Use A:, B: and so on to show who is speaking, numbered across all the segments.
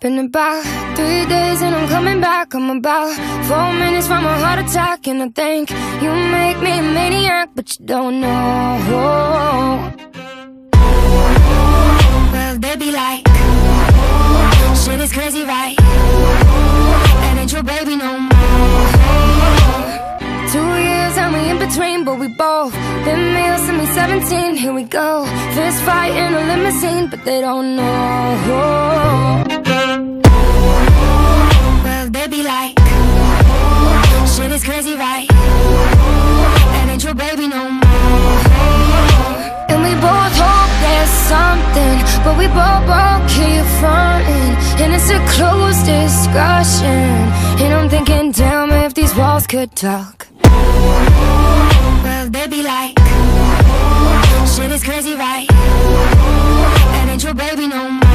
A: Been about three days and I'm coming back. I'm about four minutes from a heart attack. And I think you make me a maniac, but you don't know. Well, be like, shit is crazy, right? That ain't your baby no more. Two years and we in between, but we both been male since we 17. Here we go, fist fight in a limousine, but they don't know. But we both, both keep fronting. And it's a closed discussion. And I'm thinking, damn, if these walls could talk. Well, they be like Shit is crazy, right? That ain't your baby no more.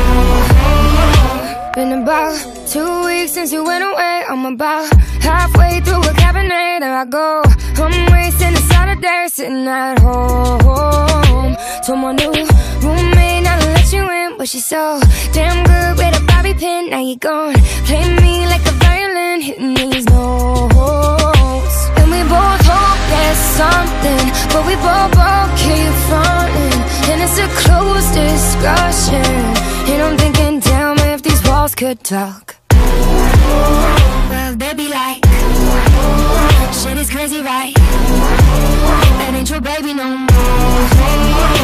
A: Been about two weeks since you went away. I'm about halfway through a I go. I'm wasting the Saturday sitting at home But she's so damn good with a bobby pin Now you're gone. Play me like a violin Hitting these notes And we both hope there's something But we both, both keep fronting. And it's a closed discussion. And I'm thinking, damn, if these walls could talk. Well, be like Shit is crazy, right? That ain't your baby no more